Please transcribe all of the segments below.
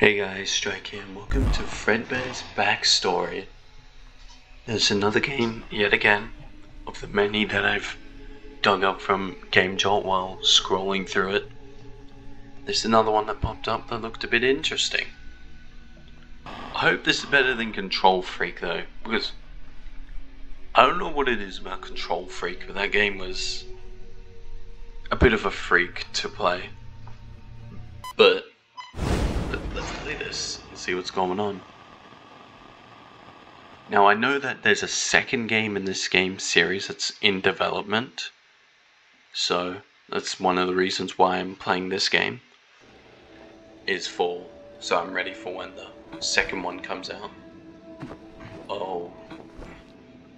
Hey guys, Strike here, welcome to Fredbear's Backstory. There's another game, yet again, of the many that I've dug up from Game Jolt while scrolling through it. There's another one that popped up that looked a bit interesting. I hope this is better than Control Freak though, because I don't know what it is about Control Freak, but that game was a bit of a freak to play. But play this and see what's going on. Now I know that there's a second game in this game series that's in development. So that's one of the reasons why I'm playing this game. Is for so I'm ready for when the second one comes out. Oh.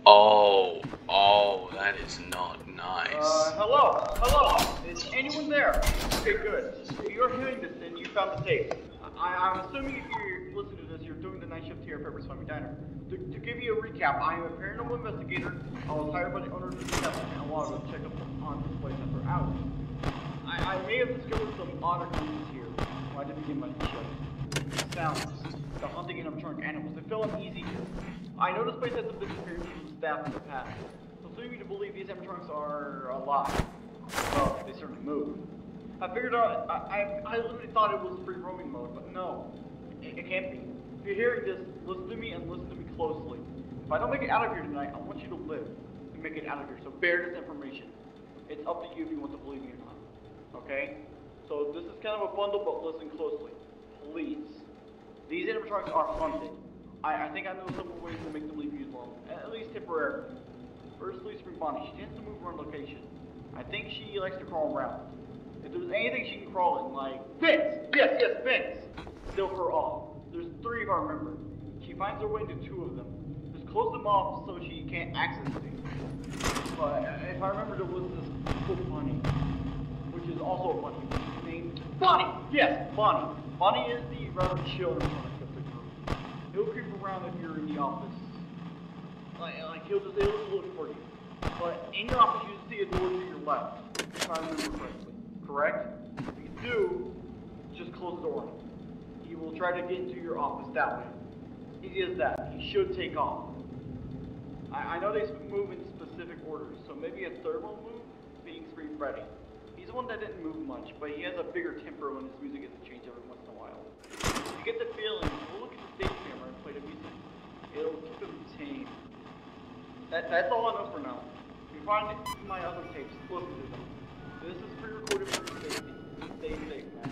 Oh. Oh, that is not nice. Uh, hello, hello. Is anyone there? Okay, good. You're hearing this and you found the tape. I, am assuming if you're listening to this, you're doing the night shift here at Fredbear's Family Diner. To, to, give you a recap, I am a paranormal investigator. I was hired by the owner of the establishment and wanted to check up on this place after hours. I, I may have discovered some odd occurrences here when I did begin my shift. Sounds, the hunting and animatronic animals, it felt uneasy here. I know this place has a some disappearances from staff in the past, so leading me to believe these animatronics are alive. Well, they certainly move. I figured out, I, I, I literally thought it was free roaming mode, but no, it, it can't be. If you're hearing this, listen to me and listen to me closely. If I don't make it out of here tonight, I want you to live and make it out of here. So bear this information. It's up to you if you want to believe me or not. Okay? So this is kind of a bundle, but listen closely. Please. These animatronics are haunted. I, I think I know some ways to make them leave you alone, at least temporarily. Firstly, Spring Bonnie. She tends to move around location. I think she likes to crawl around. If there's anything she can crawl in, like vents, yes, yes, vents, still her off. There's three of our members. She finds her way into two of them. Just close them off so she can't access things. But if I remember, there was this cool bunny, which is also a bunny, named Bonnie. Yes, Bonnie. Bonnie is the rather chill electronic of the group. He'll creep around if you're in the office. Like, like he'll just he'll look for you. But in your office, you see a door to your left, if I remember correctly correct? If you do, just close the door. He will try to get into your office that way. Easy as that. He should take off. I, I know they move in specific orders, so maybe a one move being Scream Freddy. He's the one that didn't move much, but he has a bigger temper when his music gets changed every once in a while. You get the feeling, we'll look at the stage camera and play the music. It'll keep him tame. That, that's all I know for now. You find my other tapes, listen to them. This is pre-recorded for safety. Stay safe, man.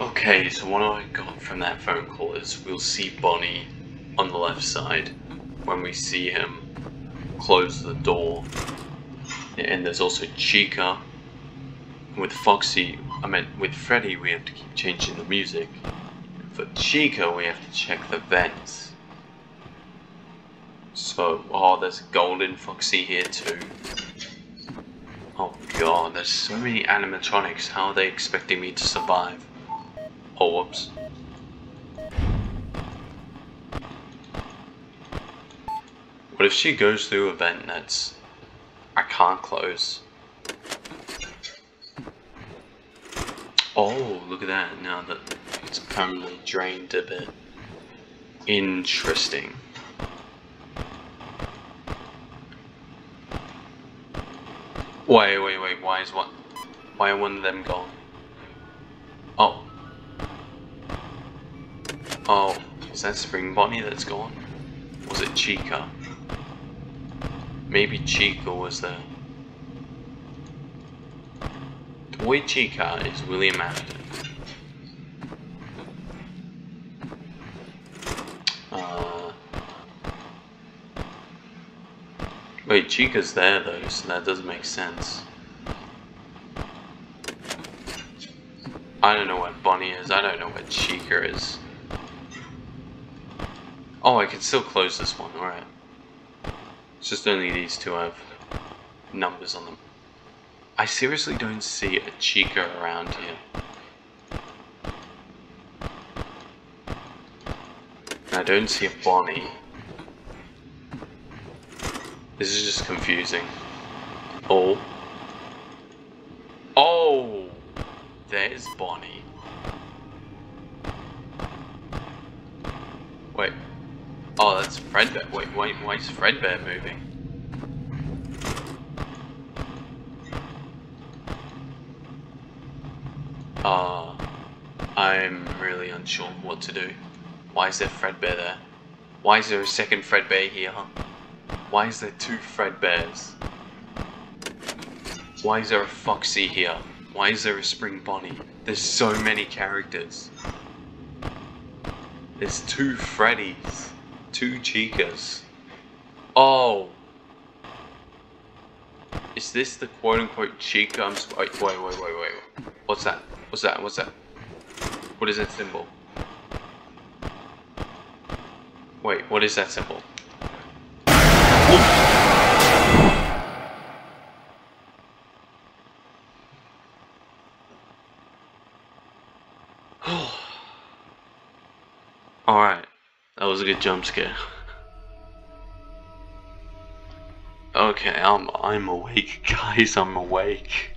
Okay, so what I got from that phone call is we'll see Bonnie on the left side when we see him close the door. And there's also Chica. With Foxy, I meant with Freddy, we have to keep changing the music. For Chica, we have to check the vents. So, oh, there's a Golden Foxy here too. Oh god, there's so many animatronics. How are they expecting me to survive? Oh, whoops. What if she goes through a vent that's I can't close? Oh, look at that, now that it's permanently drained a bit. Interesting. Wait, wait, wait, why is one... Why are one of them gone? Oh. Oh, is that Spring Bonnie that's gone? Was it Chica? Maybe Chica was there. Toy Chica is William Afton. Wait, Chica's there though, so that doesn't make sense. I don't know where Bonnie is, I don't know where Chica is. Oh, I can still close this one, alright. It's just only these two have numbers on them. I seriously don't see a Chica around here. I don't see a Bonnie. This is just confusing. Oh. Oh! there's Bonnie. Wait. Oh, that's Fredbear. Wait, wait, why is Fredbear moving? Ah, I'm really unsure what to do. Why is there Fredbear there? Why is there a second Fredbear here? Why is there two Fredbears? Why is there a Foxy here? Why is there a Spring Bonnie? There's so many characters. There's two Freddys. Two Chicas. Oh! Is this the quote-unquote Chica I'm wait, wait, wait, wait, wait. What's that? What's that? What's that? What is that symbol? Wait, what is that symbol? Alright, that was a good jump scare. Okay, I'm I'm awake, guys. I'm awake.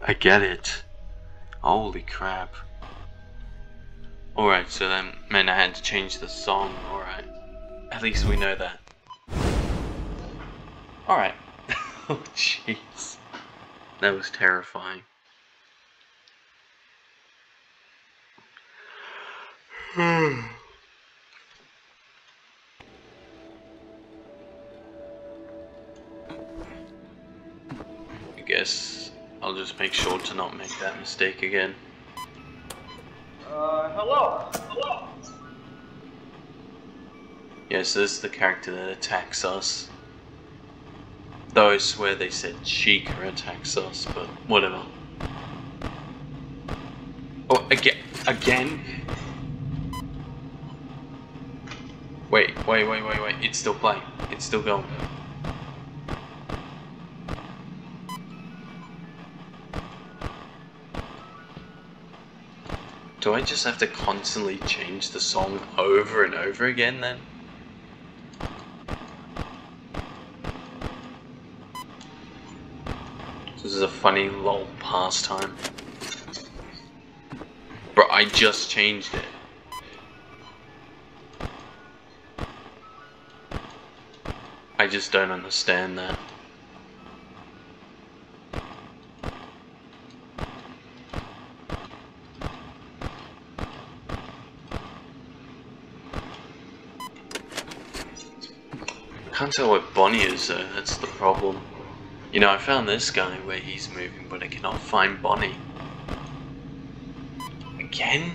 I get it. Holy crap. Alright, so then meant I had to change the song. Alright. At least we know that. Alright. oh, jeez. That was terrifying. Guess I'll just make sure to not make that mistake again. Uh, hello? Hello? Yes, this is the character that attacks us. Though I swear they said Chica attacks us, but whatever. Oh, again? Again? Wait, wait, wait, wait, wait. It's still playing. It's still going. Do I just have to constantly change the song over and over again then? This is a funny little pastime. Bro, I just changed it. I just don't understand that. Can't tell what Bonnie is though, that's the problem. You know, I found this guy where he's moving, but I cannot find Bonnie. Again?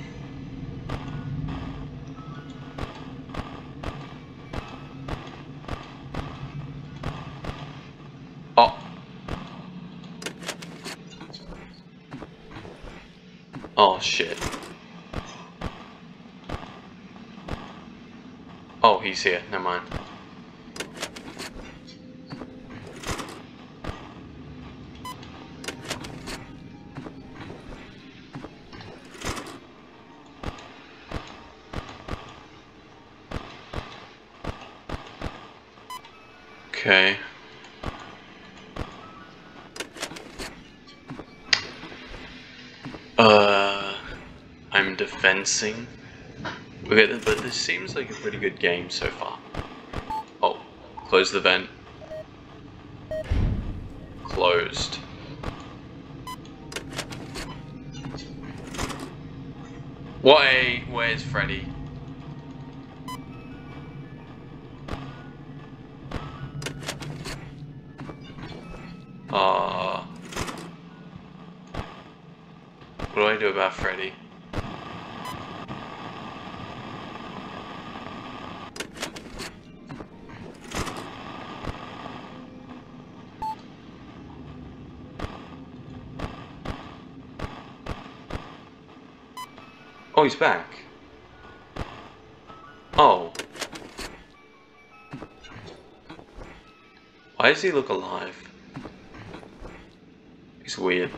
Okay. Uh, I'm defensing. Okay, but this seems like a pretty good game so far. Oh, close the vent. Closed. Why? Where's Freddy? Oh, he's back. Oh. Why does he look alive? He's weird.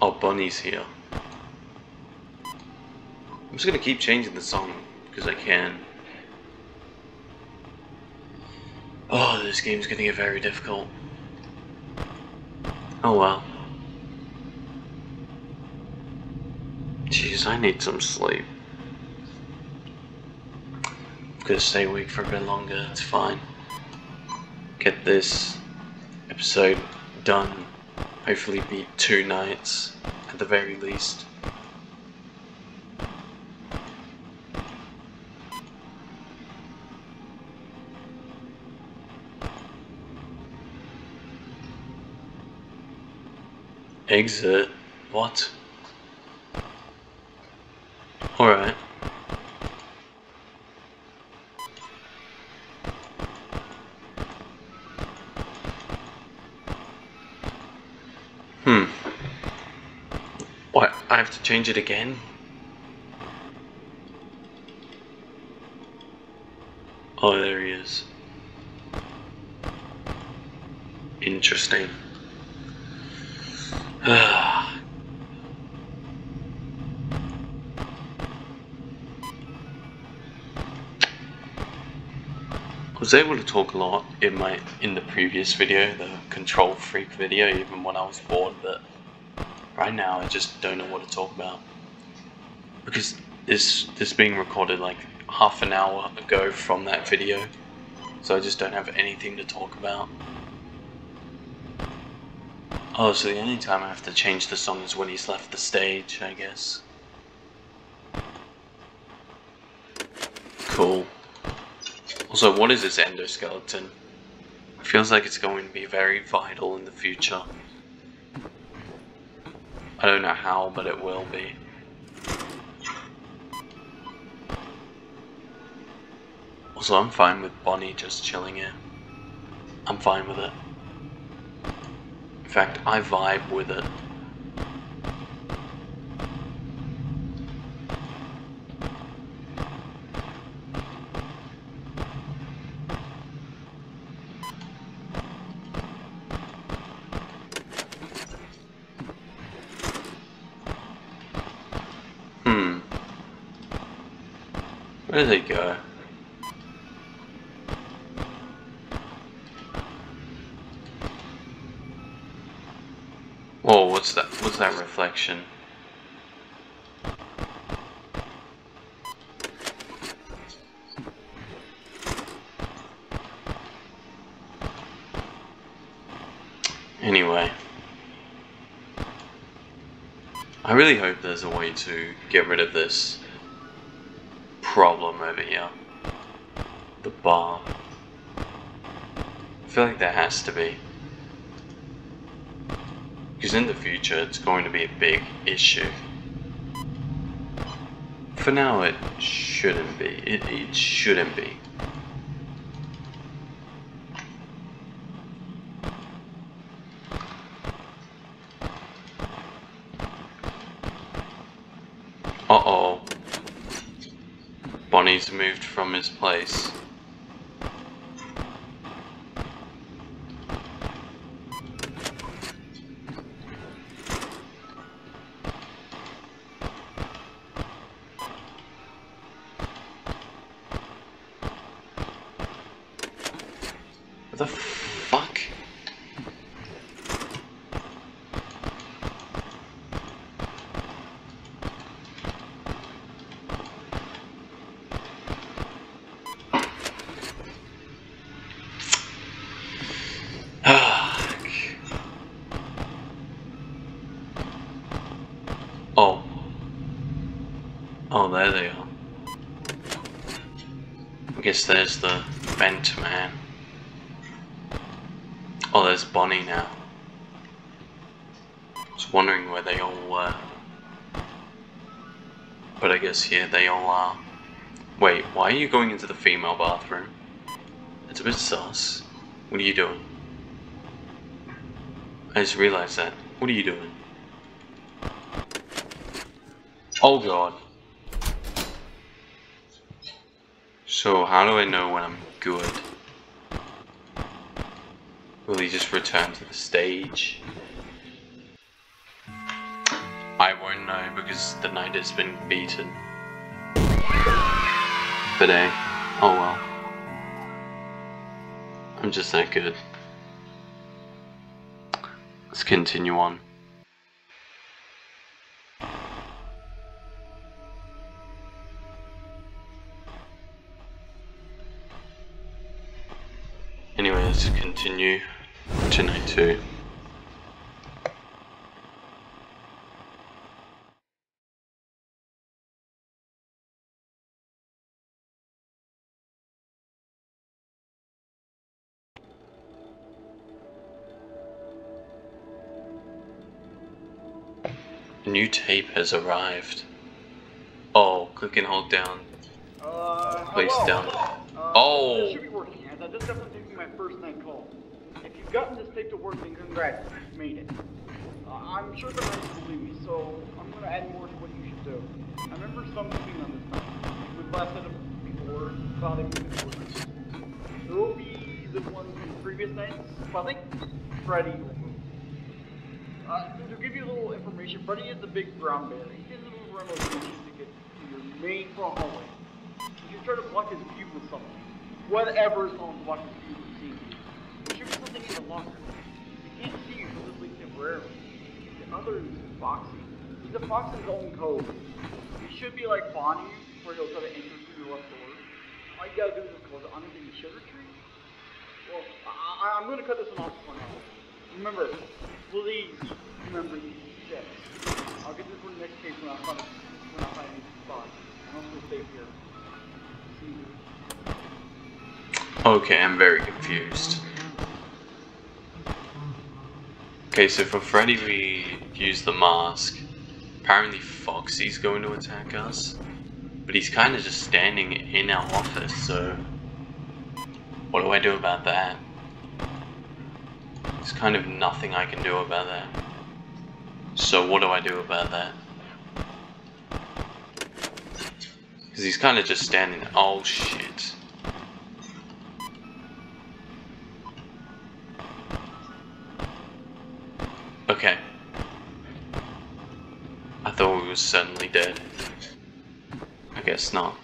Oh, Bonnie's here. I'm just gonna keep changing the song, because I can. Oh, this game's gonna get very difficult. Oh well. Jeez, I need some sleep. I'm gonna stay awake for a bit longer, it's fine. Get this episode done. Hopefully be two nights at the very least. Exit? What? Change it again? Oh, there he is. Interesting. I was able to talk a lot in my in the previous video, the control freak video, even when I was bored, but right now I just don't know what to talk about. Because this this being recorded like half an hour ago from that video, so I just don't have anything to talk about. Oh, so the only time I have to change the song is when he's left the stage, I guess. Cool. Also, what is this endoskeleton? Feels like it's going to be very vital in the future. I don't know how, but it will be. Also, I'm fine with Bonnie just chilling here. I'm fine with it. In fact, I vibe with it. Where did they go? Whoa, what's that? What's that reflection? Anyway. I really hope there's a way to get rid of this over here. The bar. I feel like there has to be. Because in the future it's going to be a big issue. For now it shouldn't be. It, it shouldn't be. Uh-oh. Bonnie's moved from his place. Oh, there they are. I guess there's the vent man. Oh, there's Bonnie now. I was wondering where they all were. But I guess here they all are. Wait, why are you going into the female bathroom? It's a bit sus. What are you doing? I just realized that. What are you doing? Oh god. So how do I know when I'm good? Will he just return to the stage? I won't know because the night has been beaten. But hey, oh well. I'm just that good. let's continue on. Continue to night two. New tape has arrived. Oh, click and hold down. Uh, Place hello. down. Uh, Oh. Gotten this tape to work, then congrats, you've made it. Uh, I'm sure the rest believe me, so I'm gonna add more to what you should do. I remember something on this. We've last said it before, forward. There will be the one from previous nights, but I think Freddy will move. Uh, to give you a little information, Freddy is the big brown bear. He can move around locations to get to your main front hallway. You can try to block his view with something. Whatever is on to block his view from can't see temporarily. The other is. He's a own code. He should be like Bonnie, where he'll try to enter through left door. All you gotta do is just close it under the sugar tree. Well, I, I, I'm gonna cut this one off for now. Remember, please remember these steps. I'll get this the next case when I find when I find spot. I'm stay here. Okay, I'm very confused. Okay, so for Freddy we use the mask. Apparently Foxy's going to attack us. But he's kind of just standing in our office, so... What do I do about that? There's kind of nothing I can do about that. So what do I do about that? Because he's kind of just standing. Oh shit. Was suddenly dead. I guess not.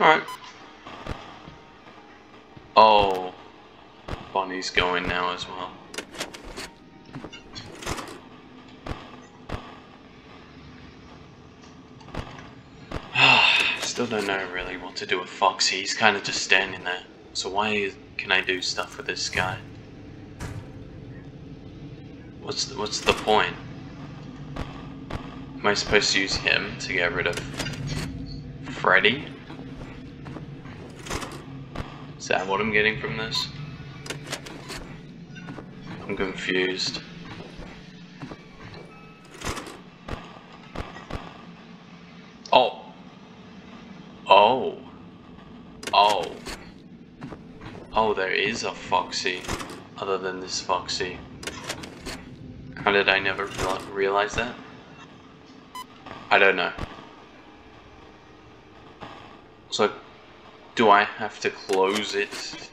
Alright. Oh. Bonnie's going now as well. Still don't know really what to do with Foxy. He's kind of just standing there. So why can I do stuff with this guy? What's the, what's the point? Am I supposed to use him to get rid of Freddy? Is that what I'm getting from this? I'm confused. Oh. Oh. Oh. Oh, there is a Foxy, other than this Foxy. How did I never realize that? I don't know. So, do I have to close it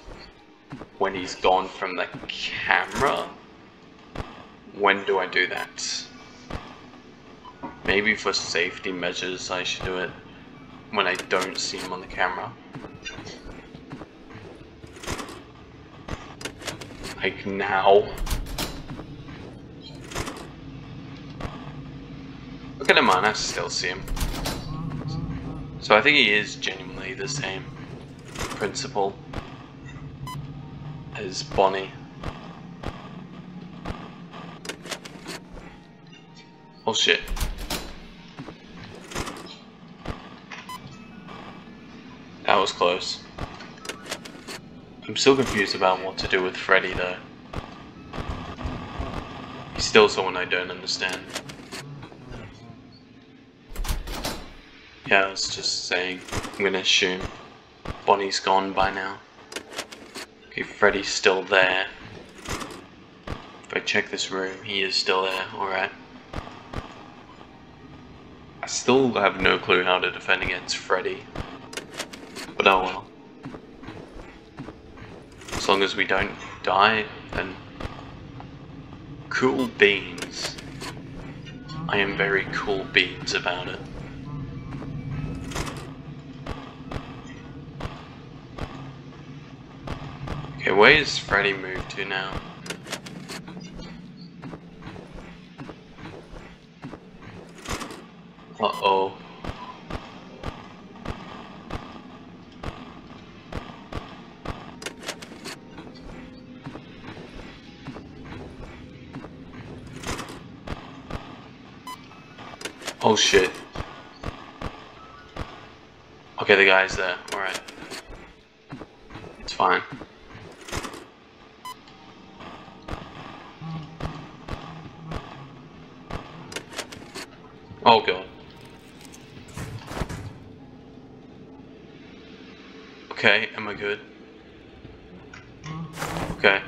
when he's gone from the camera? When do I do that? Maybe for safety measures I should do it when I don't see him on the camera. Like now. At him I still see him. So I think he is genuinely the same principle as Bonnie. Oh shit. That was close. I'm still confused about what to do with Freddy though. He's still someone I don't understand. Yeah, I was just saying, I'm gonna assume Bonnie's gone by now. Okay, Freddy's still there. If I check this room, he is still there, alright. I still have no clue how to defend against Freddy. But oh well. As long as we don't die, then cool beans. I am very cool beans about it. Okay, where is Freddy moved to now? Uh-oh. Oh shit. Okay, the guy's there. Alright. It's fine. Oh god. Okay, am I good? Okay.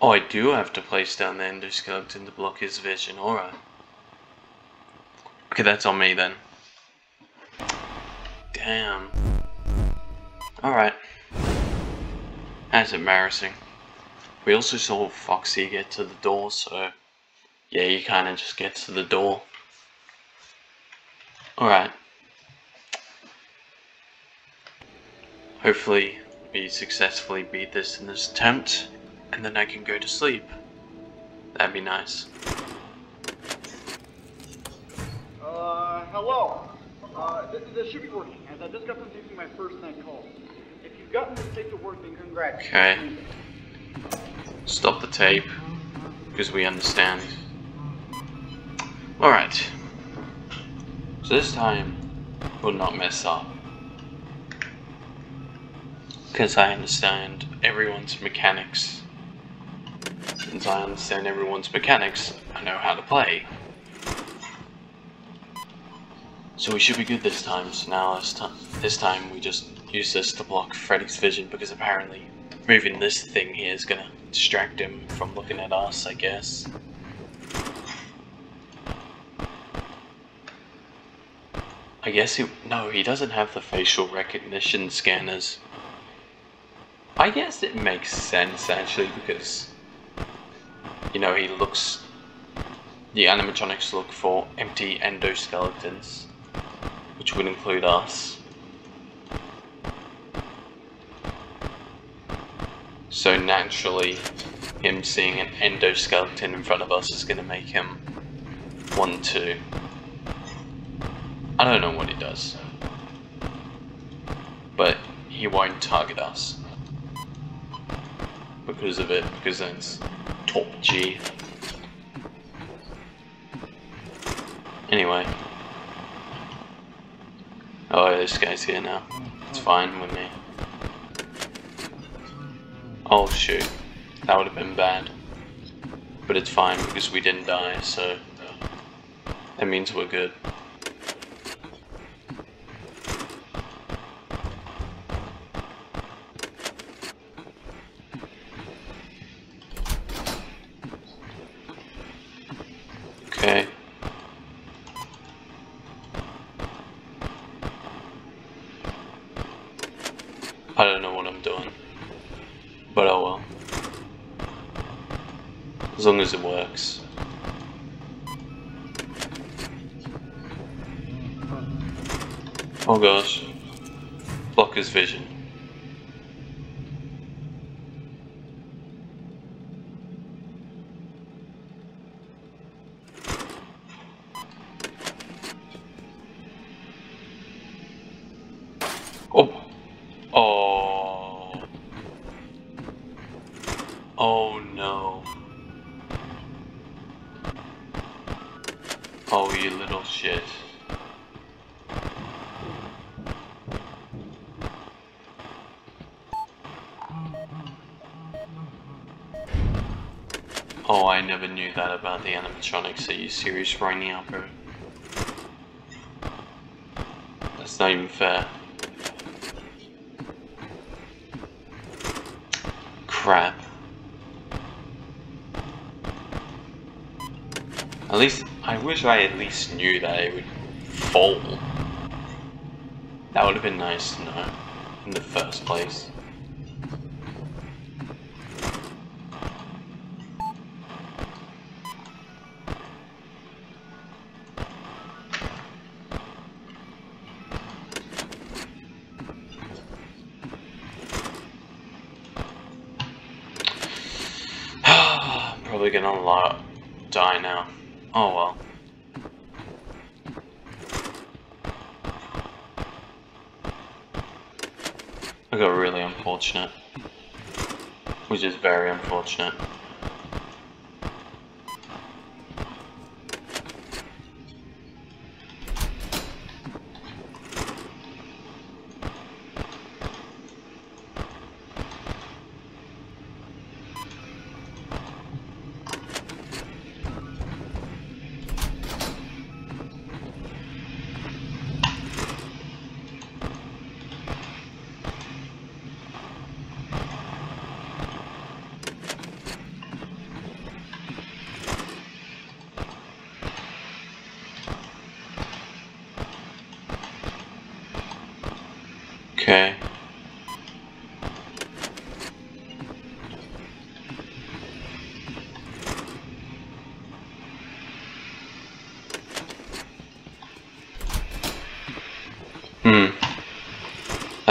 Oh, I do have to place down the endoskeleton to block his vision, alright. Okay, that's on me then. Damn. Alright. That's embarrassing. We also saw Foxy get to the door, so yeah, he kind of just gets to the door. Alright. Hopefully, we successfully beat this in this attempt, and then I can go to sleep. That'd be nice. Uh, hello. Uh, th- this should be working, as I just got done taking my first night call. If you've gotten this tape to work, then congrats. Okay. Stop the tape, because we understand. Alright. So this time, we'll not mess up. Because I understand everyone's mechanics. Since I understand everyone's mechanics, I know how to play. So we should be good this time. So now this time, this time we just use this to block Freddy's vision because apparently moving this thing here is gonna distract him from looking at us, I guess. I guess he no, he doesn't have the facial recognition scanners. I guess it makes sense actually because you know he looks the animatronics look for empty endoskeletons which would include us. So naturally, him seeing an endoskeleton in front of us is going to make him want to. I don't know what he does, but he won't target us because of it, because it's top G. Anyway. Oh, this guy's here now. It's fine with me. Oh shoot. That would have been bad. But it's fine because we didn't die, so that means we're good. Long as it works. Oh gosh. Block his vision. Never knew that about the animatronics. Are you serious right now, bro? That's not even fair. Crap. At least, I wish I at least knew that it would fall. That would have been nice to know in the first place. Which is very unfortunate.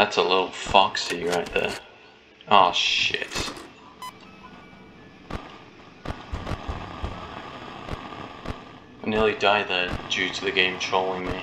That's a little foxy right there. Oh shit. I nearly died there due to the game trolling me.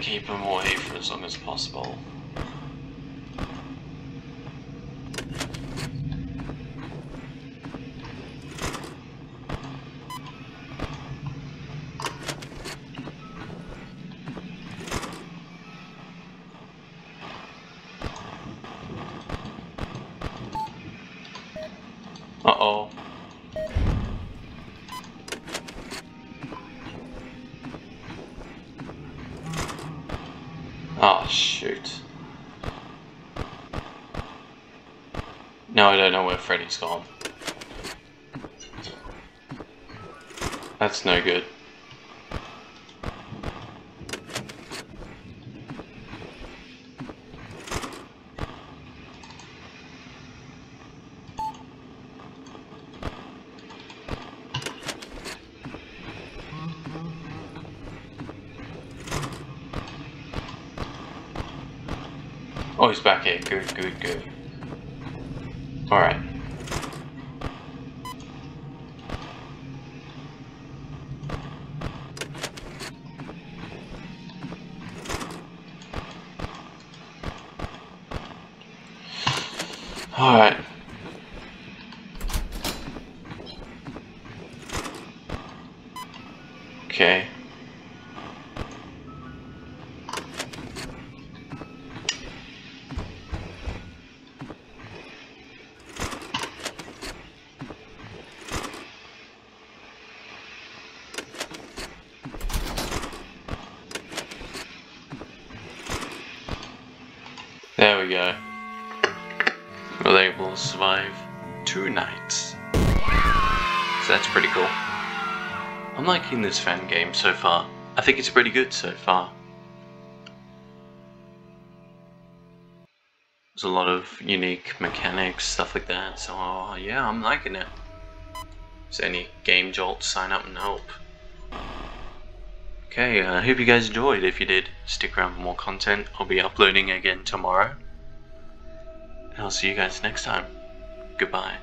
Keep him away for as long as possible. Shoot. Now I don't know where Freddy's gone. That's no good. Oh, he's back here. Good, good. Alright. Alright. Okay. This fan game so far. I think it's pretty good so far. There's a lot of unique mechanics, stuff like that, so uh, yeah, I'm liking it. Is any Game Jolt, sign up and help. Okay, I uh, hope you guys enjoyed. If you did, stick around for more content. I'll be uploading again tomorrow. And I'll see you guys next time. Goodbye.